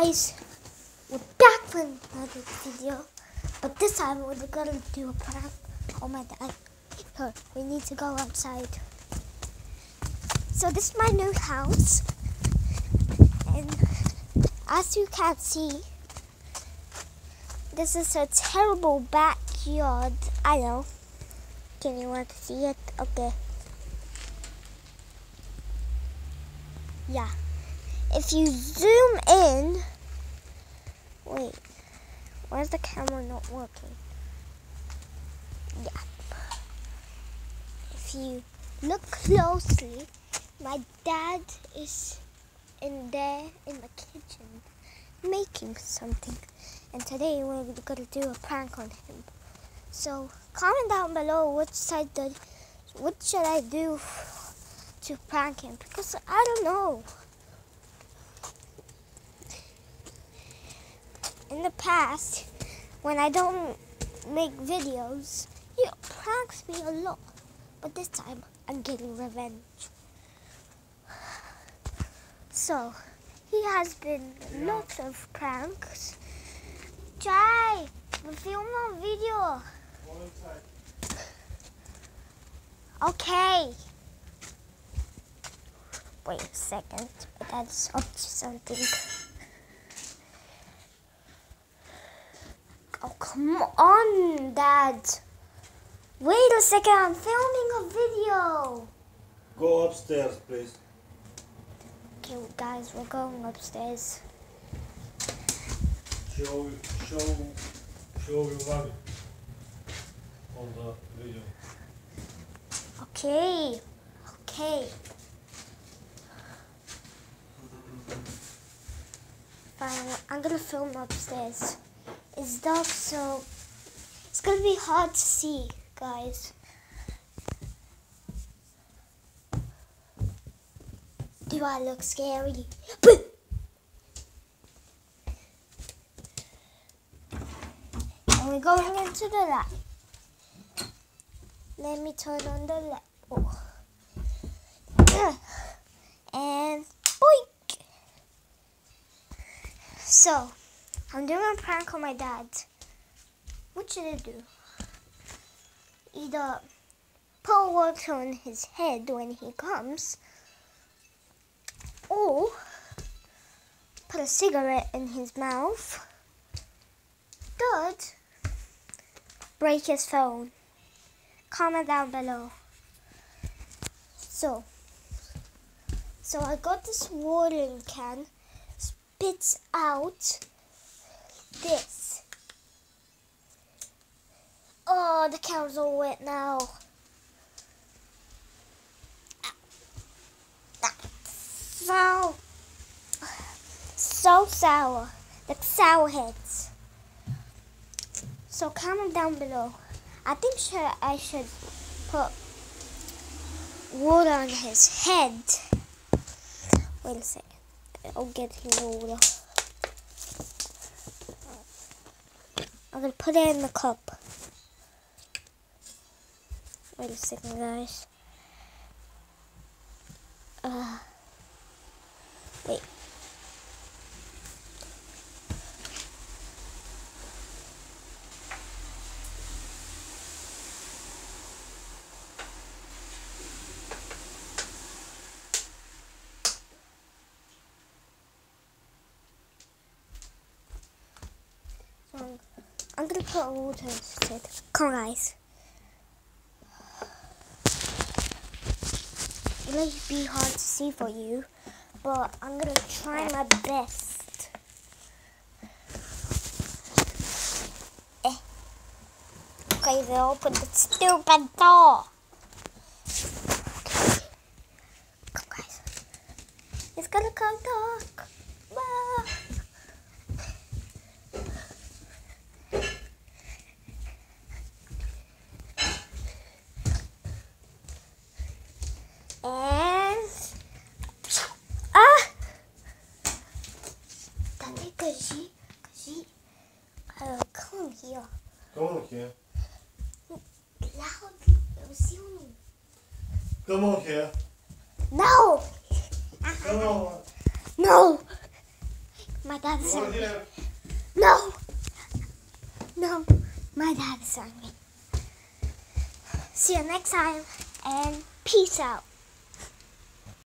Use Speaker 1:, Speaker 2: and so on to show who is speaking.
Speaker 1: guys, we're back for another video, but this time we're gonna do a prank on my dad. So we need to go outside. So this is my new house, and as you can see, this is a terrible backyard. I know. Can you want to see it? Okay. Yeah. If you zoom in, wait, where's the camera not working? Yeah. If you look closely, my dad is in there in the kitchen making something. And today we're to do a prank on him. So comment down below which side what should I do to prank him because I don't know. In the past, when I don't make videos, he pranks me a lot. But this time, I'm getting revenge. So, he has been lots of pranks. Try, we film a video. Okay. Wait a second, that's up to something. Oh, come on, Dad. Wait a second, I'm filming a video.
Speaker 2: Go upstairs, please.
Speaker 1: Okay, guys, we're going upstairs.
Speaker 2: Show, show, show your mommy on the video.
Speaker 1: Okay, okay. Fine, I'm gonna film upstairs. It's dark, so it's gonna be hard to see, guys. Do I look scary? and we're going into the light. Let me turn on the light. Oh. And boink! So, I'm doing a prank on my dad. What should I do? Either put water on his head when he comes, or put a cigarette in his mouth. Third, break his phone. Comment down below. So, so I got this watering can, spits out this. Oh, the cows all wet now. So, so sour, like sour heads. So comment down below. I think I should put water on his head. Wait a second. I'll get him water. I'm gonna put it in the cup. Wait a second, guys. Uh, wait. Put water instead. Come on, guys. It may be hard to see for you, but I'm gonna try my best. Eh. Okay, they open the stupid door. Come, guys. It's gonna come dark.
Speaker 2: Come on here.
Speaker 1: Loud.
Speaker 2: Come on here.
Speaker 1: No.
Speaker 2: Come on.
Speaker 1: No. My dad is
Speaker 2: You
Speaker 1: angry.
Speaker 2: here?
Speaker 1: No! No, my dad is angry. See you next time and peace out.